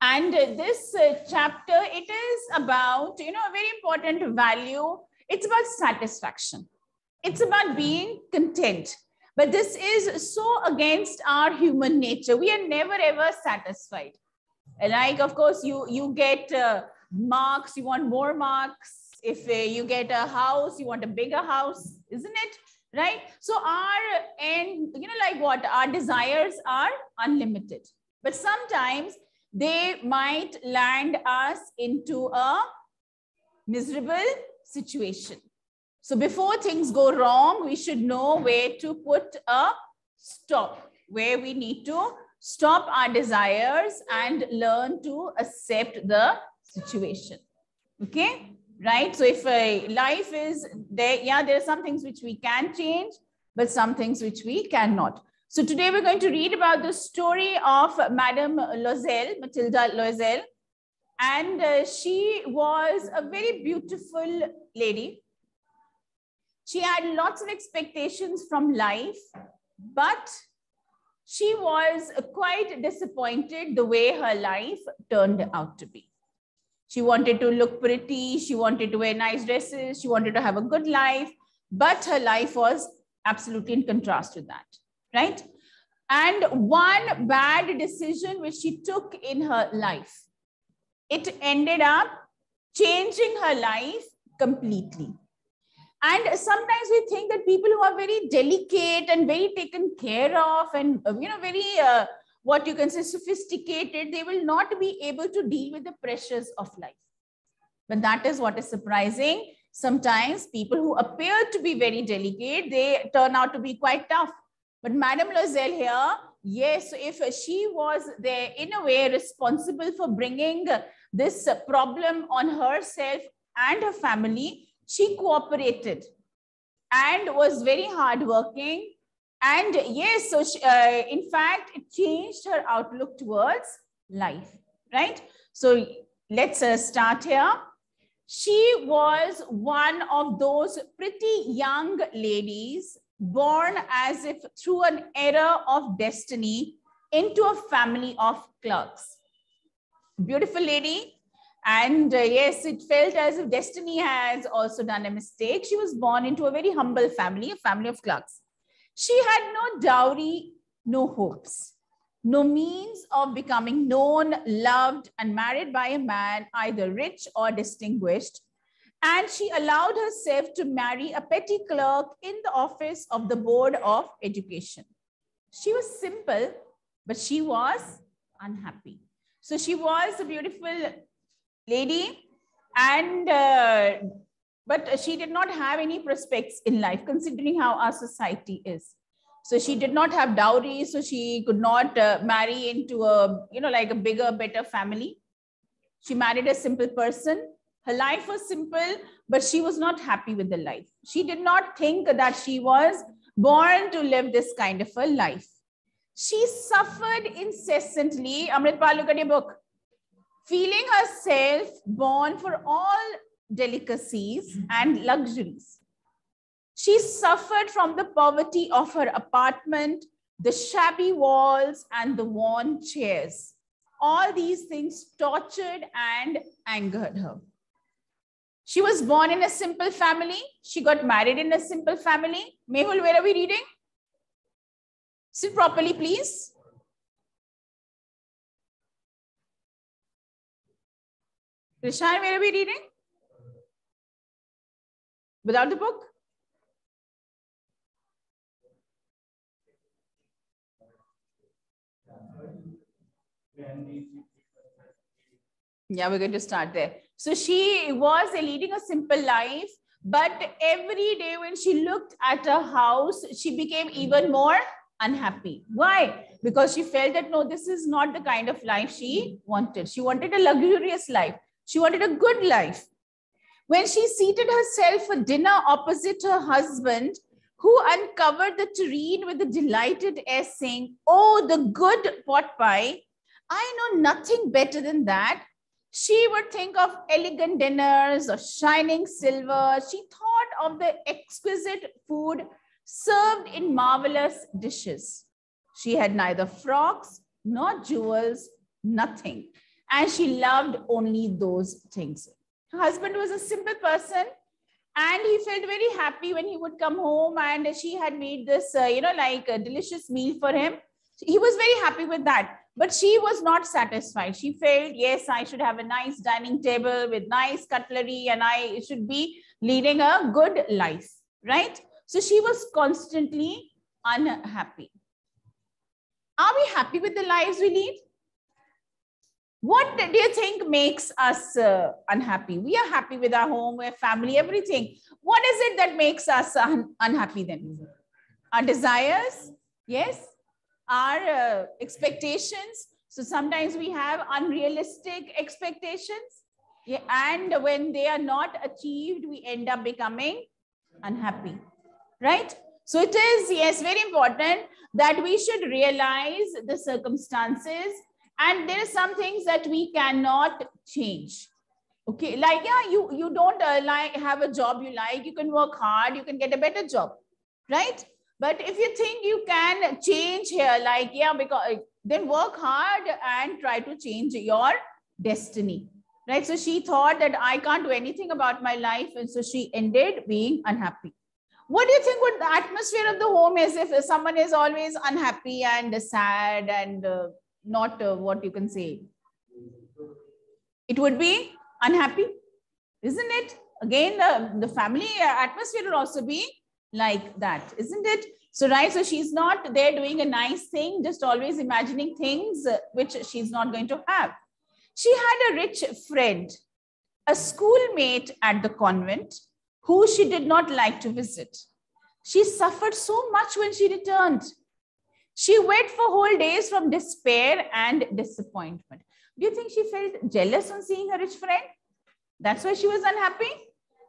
And this uh, chapter, it is about, you know, a very important value. It's about satisfaction. It's about being content. But this is so against our human nature. We are never ever satisfied. Like, of course, you, you get uh, marks, you want more marks. If uh, you get a house, you want a bigger house, isn't it? Right? So our, and you know, like what? Our desires are unlimited. But sometimes they might land us into a miserable situation. So before things go wrong, we should know where to put a stop, where we need to stop our desires and learn to accept the situation. Okay, right? So if a life is there, yeah, there are some things which we can change, but some things which we cannot. So today we're going to read about the story of Madame Loisel, Matilda Loisel. And uh, she was a very beautiful lady she had lots of expectations from life, but she was quite disappointed the way her life turned out to be. She wanted to look pretty, she wanted to wear nice dresses, she wanted to have a good life, but her life was absolutely in contrast to that, right? And one bad decision which she took in her life, it ended up changing her life completely. And sometimes we think that people who are very delicate and very taken care of and, you know, very, uh, what you can say, sophisticated, they will not be able to deal with the pressures of life. But that is what is surprising. Sometimes people who appear to be very delicate, they turn out to be quite tough. But Madame Loisel here, yes, if she was there in a way responsible for bringing this problem on herself and her family, she cooperated and was very hardworking. And yes, so she, uh, in fact, it changed her outlook towards life, right? So let's uh, start here. She was one of those pretty young ladies born as if through an error of destiny into a family of clerks. Beautiful lady, and uh, yes, it felt as if destiny has also done a mistake. She was born into a very humble family, a family of clerks. She had no dowry, no hopes, no means of becoming known, loved, and married by a man either rich or distinguished. And she allowed herself to marry a petty clerk in the office of the Board of Education. She was simple, but she was unhappy. So she was a beautiful lady and uh, but she did not have any prospects in life considering how our society is. So she did not have dowry so she could not uh, marry into a you know like a bigger better family. She married a simple person. Her life was simple but she was not happy with the life. She did not think that she was born to live this kind of a life. She suffered incessantly. Amritpal look at your book feeling herself born for all delicacies and luxuries. She suffered from the poverty of her apartment, the shabby walls, and the worn chairs. All these things tortured and angered her. She was born in a simple family. She got married in a simple family. Mehul, where are we reading? Sit properly, please. Krishan, where are we reading? Without the book? Yeah, we're going to start there. So she was leading a simple life, but every day when she looked at her house, she became even more unhappy. Why? Because she felt that no, this is not the kind of life she wanted. She wanted a luxurious life. She wanted a good life. When she seated herself for dinner opposite her husband, who uncovered the tureen with a delighted air, saying, Oh, the good pot pie. I know nothing better than that. She would think of elegant dinners or shining silver. She thought of the exquisite food served in marvelous dishes. She had neither frocks nor jewels, nothing. And she loved only those things. Husband was a simple person and he felt very happy when he would come home and she had made this, uh, you know, like a delicious meal for him. He was very happy with that. But she was not satisfied. She felt, yes, I should have a nice dining table with nice cutlery and I should be leading a good life, right? So she was constantly unhappy. Are we happy with the lives we lead? What do you think makes us uh, unhappy? We are happy with our home, our family, everything. What is it that makes us un unhappy then? Our desires? Yes our uh, expectations. So sometimes we have unrealistic expectations. Yeah, and when they are not achieved, we end up becoming unhappy, right? So it is, yes, very important that we should realize the circumstances and there are some things that we cannot change. Okay, like, yeah, you, you don't uh, like have a job you like, you can work hard, you can get a better job, right? But if you think you can change here, like, yeah, because then work hard and try to change your destiny. Right. So she thought that I can't do anything about my life. And so she ended being unhappy. What do you think would the atmosphere of the home is if someone is always unhappy and sad and uh, not uh, what you can say? It would be unhappy, isn't it? Again, the, the family atmosphere will also be like that, isn't it? So, right, so she's not there doing a nice thing, just always imagining things which she's not going to have. She had a rich friend, a schoolmate at the convent, who she did not like to visit. She suffered so much when she returned. She wept for whole days from despair and disappointment. Do you think she felt jealous on seeing her rich friend? That's why she was unhappy?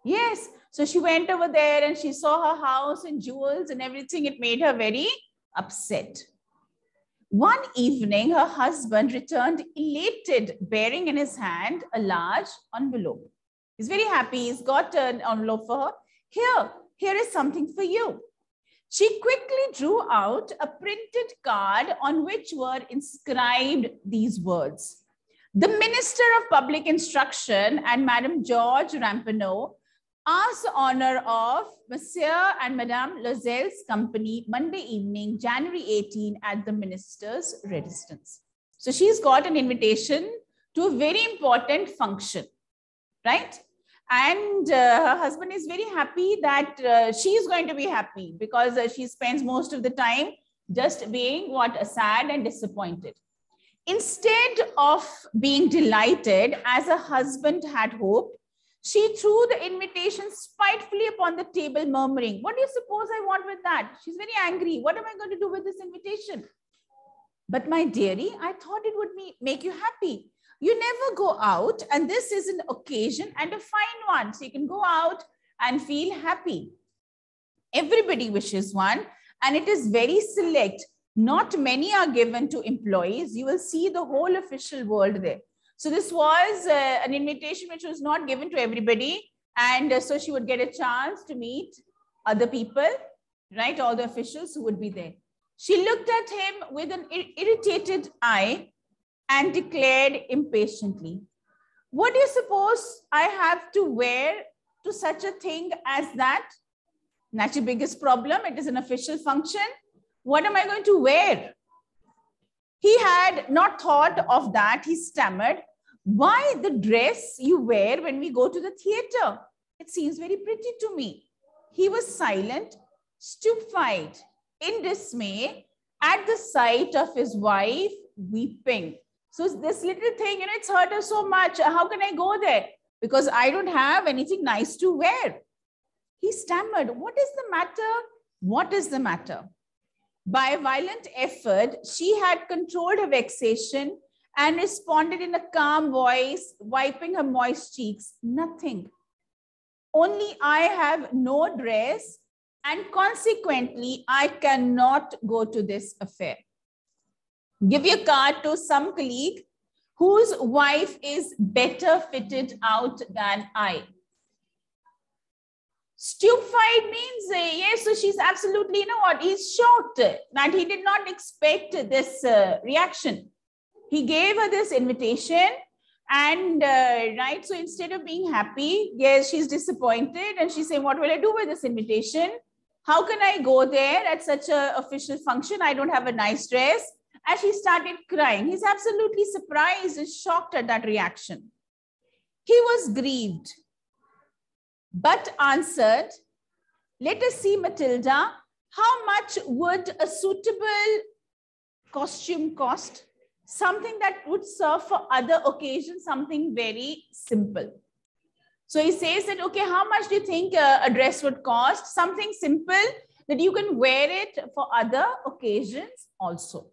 Yes. So she went over there and she saw her house and jewels and everything. It made her very upset. One evening, her husband returned elated, bearing in his hand a large envelope. He's very happy. He's got an envelope for her. Here, here is something for you. She quickly drew out a printed card on which were inscribed these words. The Minister of Public Instruction and Madame George Ramponneau asked the honor of Monsieur and Madame Loisel's company Monday evening, January 18 at the minister's residence. So she's got an invitation to a very important function, right? And uh, her husband is very happy that uh, she's going to be happy because uh, she spends most of the time just being what sad and disappointed. Instead of being delighted as a husband had hoped, she threw the invitation spitefully upon the table, murmuring, What do you suppose I want with that? She's very angry. What am I going to do with this invitation? But my dearie, I thought it would make you happy. You never go out, and this is an occasion and a fine one. So you can go out and feel happy. Everybody wishes one, and it is very select. Not many are given to employees. You will see the whole official world there. So this was uh, an invitation which was not given to everybody. And uh, so she would get a chance to meet other people, right? All the officials who would be there. She looked at him with an ir irritated eye and declared impatiently, what do you suppose I have to wear to such a thing as that? That's your biggest problem. It is an official function. What am I going to wear? He had not thought of that. He stammered, Why the dress you wear when we go to the theater? It seems very pretty to me. He was silent, stupefied, in dismay at the sight of his wife weeping. So this little thing, you know, it's hurt us so much. How can I go there? Because I don't have anything nice to wear. He stammered, What is the matter? What is the matter? By a violent effort, she had controlled her vexation and responded in a calm voice, wiping her moist cheeks. Nothing. Only I have no dress, and consequently, I cannot go to this affair. Give your card to some colleague whose wife is better fitted out than I. Stupefied means, uh, yes, so she's absolutely, you know what, he's shocked that he did not expect this uh, reaction. He gave her this invitation and uh, right, so instead of being happy, yes, she's disappointed and she's saying, what will I do with this invitation? How can I go there at such an official function? I don't have a nice dress. And she started crying. He's absolutely surprised and shocked at that reaction. He was grieved but answered, Let us see, Matilda, how much would a suitable costume cost? Something that would serve for other occasions, something very simple. So he says that, okay, how much do you think a dress would cost? Something simple that you can wear it for other occasions also.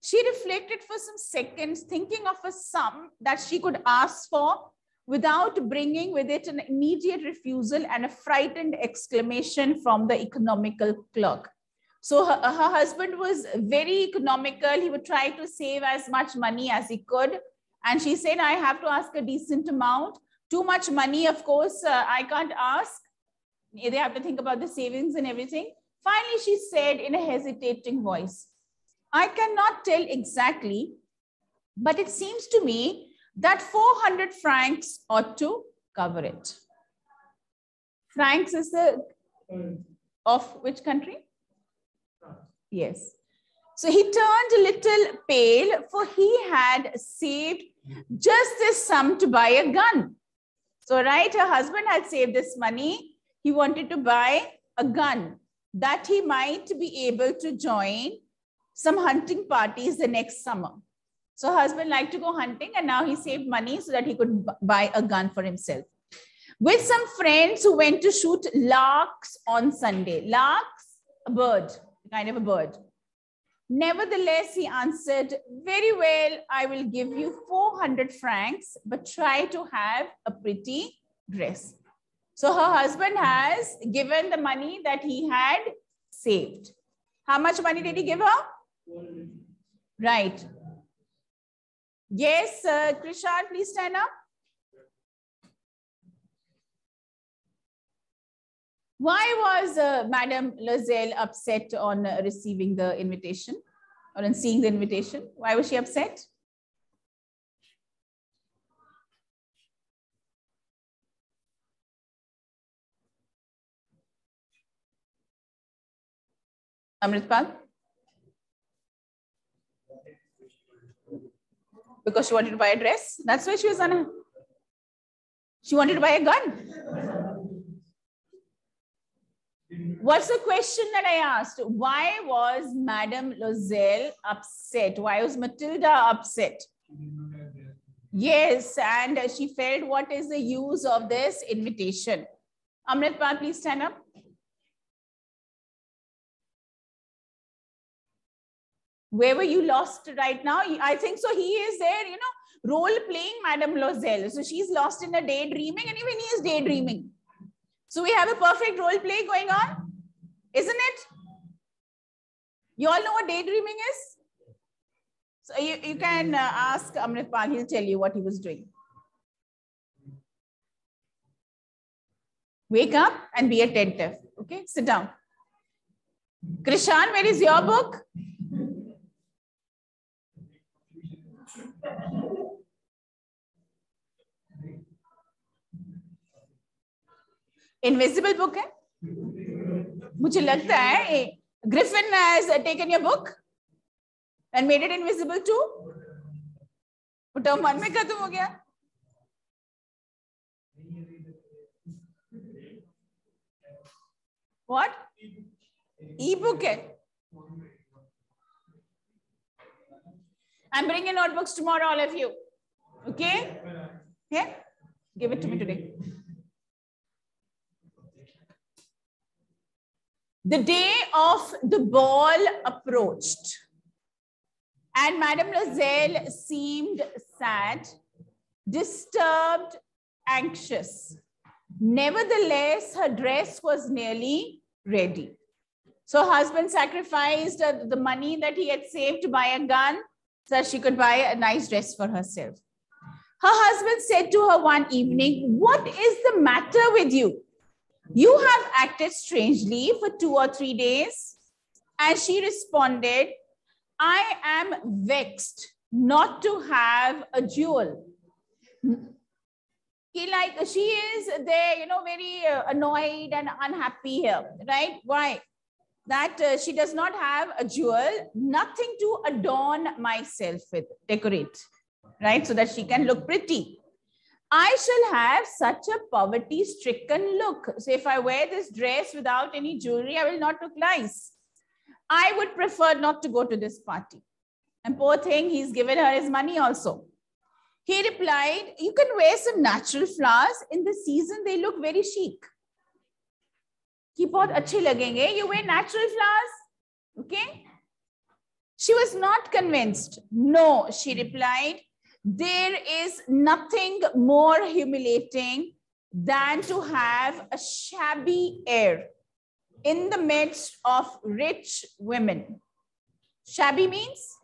She reflected for some seconds, thinking of a sum that she could ask for without bringing with it an immediate refusal and a frightened exclamation from the economical clerk. So her, her husband was very economical. He would try to save as much money as he could. And she said, I have to ask a decent amount. Too much money, of course, uh, I can't ask. They have to think about the savings and everything. Finally, she said in a hesitating voice, I cannot tell exactly, but it seems to me that 400 francs ought to cover it. Francs is the hmm. of which country? Yes. So he turned a little pale, for he had saved just this sum to buy a gun. So, right, her husband had saved this money. He wanted to buy a gun that he might be able to join some hunting parties the next summer. So husband liked to go hunting and now he saved money so that he could buy a gun for himself. With some friends who went to shoot larks on Sunday. Larks, a bird, kind of a bird. Nevertheless, he answered, very well, I will give you 400 francs, but try to have a pretty dress. So her husband has given the money that he had saved. How much money did he give her? Right. Yes, uh, Krishan, please stand up. Why was uh, Madame Loisel upset on uh, receiving the invitation or on seeing the invitation? Why was she upset? Amritpal? Because she wanted to buy a dress. That's why she was on a, she wanted to buy a gun. What's the question that I asked? Why was Madame Loisel upset? Why was Matilda upset? Yes, and she felt what is the use of this invitation? Amritpal, please stand up. Where were you lost right now? I think so. He is there, you know, role playing Madame Loisel. So she's lost in a daydreaming, and even he is daydreaming. So we have a perfect role play going on, isn't it? You all know what daydreaming is? So you, you can uh, ask Amritpal, he'll tell you what he was doing. Wake up and be attentive. Okay, sit down. Krishan, where is your book? Invisible book है? मुझे लगता है Griffin has taken your book and made it invisible to term one में खत्म हो गया। What? E book है। I'm bringing notebooks tomorrow, all of you. Okay? Yeah? Give it to me today. The day of the ball approached, and Madame Loisel seemed sad, disturbed, anxious. Nevertheless, her dress was nearly ready. So husband sacrificed uh, the money that he had saved to buy a gun so she could buy a nice dress for herself. Her husband said to her one evening, What is the matter with you? You have acted strangely for two or three days. And she responded, I am vexed not to have a jewel. He like she is there, you know, very uh, annoyed and unhappy here, right? Why? That uh, she does not have a jewel, nothing to adorn myself with, decorate, right? So that she can look pretty. I shall have such a poverty stricken look. So if I wear this dress without any jewelry, I will not look nice. I would prefer not to go to this party. And poor thing, he's given her his money also. He replied, You can wear some natural flowers. In the season, they look very chic. कि बहुत अच्छे लगेंगे you wear natural flowers okay she was not convinced no she replied there is nothing more humiliating than to have a shabby air in the midst of rich women. Shabby means?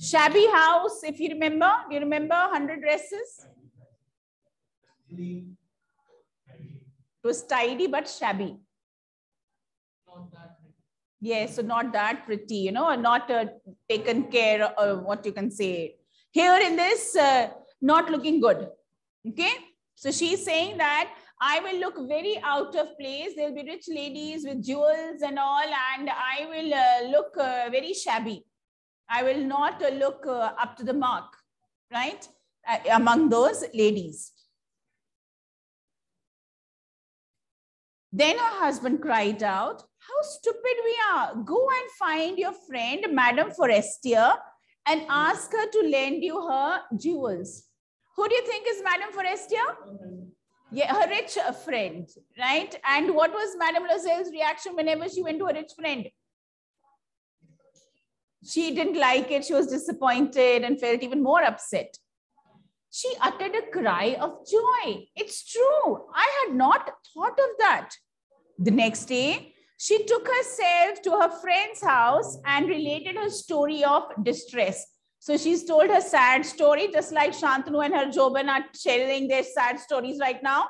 Shabby house, if you remember, you remember 100 dresses? It was tidy but shabby. Yes, so not that pretty, you know, not uh, taken care of what you can say. Here in this, uh, not looking good. Okay. So she's saying that I will look very out of place. There'll be rich ladies with jewels and all, and I will uh, look uh, very shabby. I will not uh, look uh, up to the mark, right? among those ladies. Then her husband cried out, how stupid we are. Go and find your friend, Madame Forestier, and ask her to lend you her jewels. Who do you think is Madame Forestier? Yeah, her rich friend, right? And what was Madame Loisel's reaction whenever she went to a rich friend? She didn't like it. She was disappointed and felt even more upset. She uttered a cry of joy. It's true. I had not thought of that. The next day, she took herself to her friend's house and related her story of distress. So she's told her sad story, just like Shantanu and Harjoban are sharing their sad stories right now.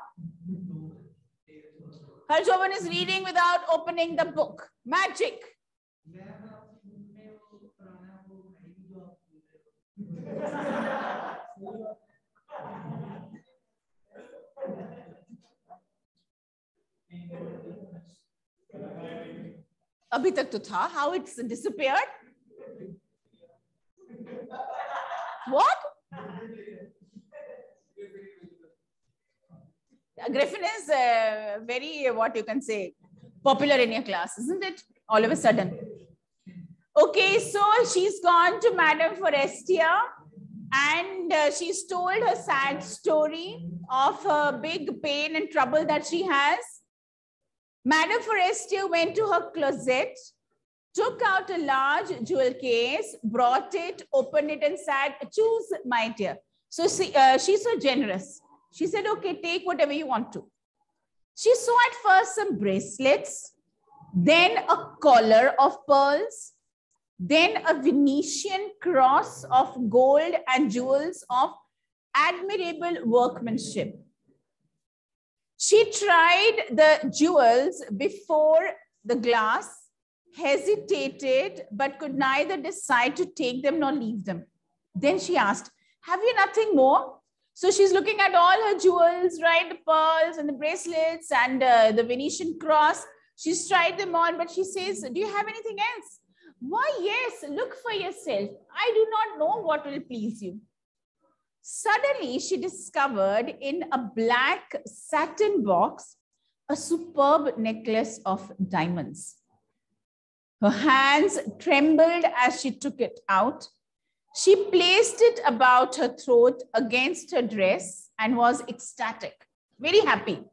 Harjoban is reading without opening the book. Magic. अभी तक तो था how it's disappeared what Griffin is uh, very, what you can say, popular in your class, isn't it? All of a sudden. Okay, so she's gone to Madame Forestier and uh, she's told her sad story of her big pain and trouble that she has. Madame Forestier went to her closet, took out a large jewel case, brought it, opened it, and said, Choose, my dear. So she, uh, she's so generous. She said, Okay, take whatever you want to. She saw at first some bracelets, then a collar of pearls, then a Venetian cross of gold and jewels of admirable workmanship. She tried the jewels before the glass, hesitated, but could neither decide to take them nor leave them. Then she asked, Have you nothing more? So she's looking at all her jewels, right? The pearls and the bracelets and uh, the Venetian cross. She's tried them on, but she says, Do you have anything else? Why, yes, look for yourself. I do not know what will please you. Suddenly, she discovered in a black satin box a superb necklace of diamonds. Her hands trembled as she took it out. She placed it about her throat against her dress and was ecstatic, very happy.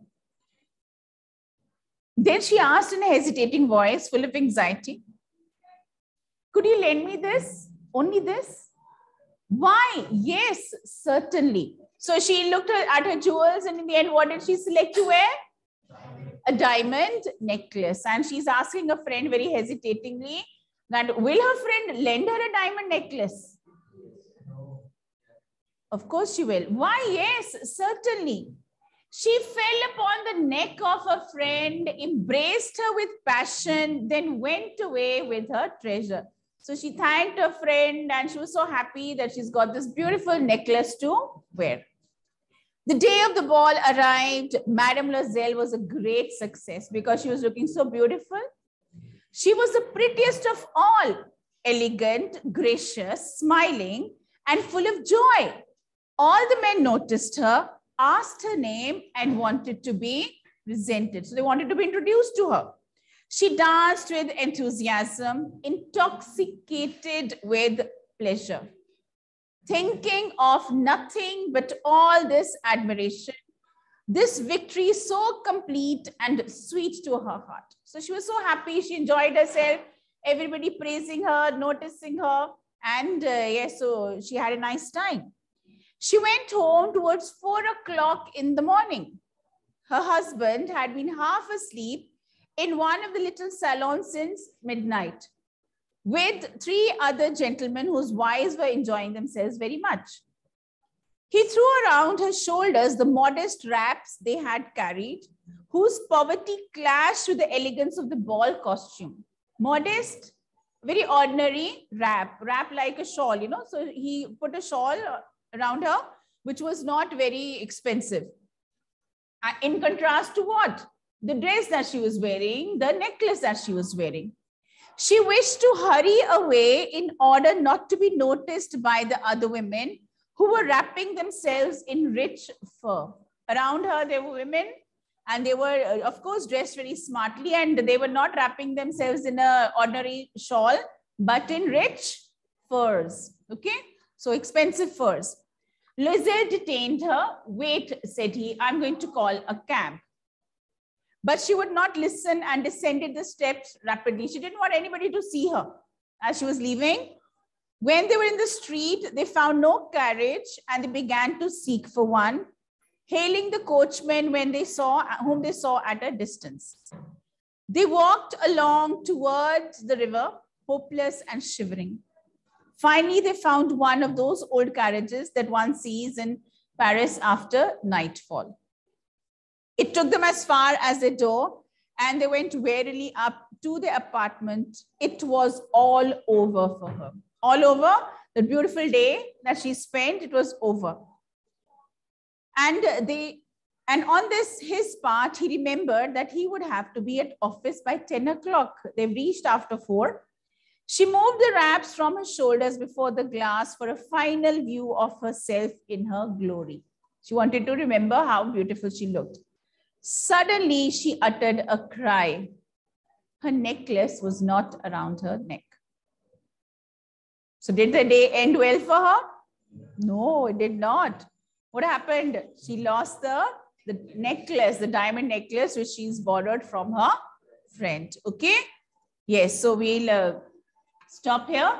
Then she asked in a hesitating voice, full of anxiety, Could you lend me this? Only this? Why? Yes, certainly. So she looked at her jewels and in the end, what did she select to wear? A diamond necklace. And she's asking a friend very hesitatingly that will her friend lend her a diamond necklace? Of course she will. Why? Yes, certainly. She fell upon the neck of her friend, embraced her with passion, then went away with her treasure. So she thanked her friend and she was so happy that she's got this beautiful necklace to wear. The day of the ball arrived. Madame Loisel was a great success because she was looking so beautiful. She was the prettiest of all, elegant, gracious, smiling, and full of joy. All the men noticed her, asked her name, and wanted to be presented. So they wanted to be introduced to her. She danced with enthusiasm, intoxicated with pleasure thinking of nothing but all this admiration. This victory so complete and sweet to her heart. So she was so happy. She enjoyed herself. Everybody praising her, noticing her. And uh, yes, so she had a nice time. She went home towards four o'clock in the morning. Her husband had been half asleep in one of the little salons since midnight with three other gentlemen whose wives were enjoying themselves very much. He threw around her shoulders the modest wraps they had carried, whose poverty clashed with the elegance of the ball costume. Modest, very ordinary wrap, wrap like a shawl, you know. So he put a shawl around her, which was not very expensive. Uh, in contrast to what? The dress that she was wearing, the necklace that she was wearing. She wished to hurry away in order not to be noticed by the other women who were wrapping themselves in rich fur. Around her, there were women and they were, uh, of course, dressed very smartly and they were not wrapping themselves in a ordinary shawl, but in rich furs. Okay, so expensive furs. Loisel detained her. Wait, said he, I'm going to call a cab. But she would not listen and descended the steps rapidly. She didn't want anybody to see her as she was leaving. When they were in the street, they found no carriage and they began to seek for one, hailing the coachman when they saw whom they saw at a distance. They walked along towards the river, hopeless and shivering. Finally, they found one of those old carriages that one sees in Paris after nightfall. It took them as far as the door and they went wearily up to the apartment. It was all over for her. All over the beautiful day that she spent, it was over. And they and on this, his part, he remembered that he would have to be at office by 10 o'clock. They reached after four. She moved the wraps from her shoulders before the glass for a final view of herself in her glory. She wanted to remember how beautiful she looked. Suddenly, she uttered a cry. Her necklace was not around her neck. So, did the day end well for her? No, it did not. What happened? She lost the, the necklace, the diamond necklace, which she's borrowed from her friend. Okay? Yes, so we'll uh, stop here.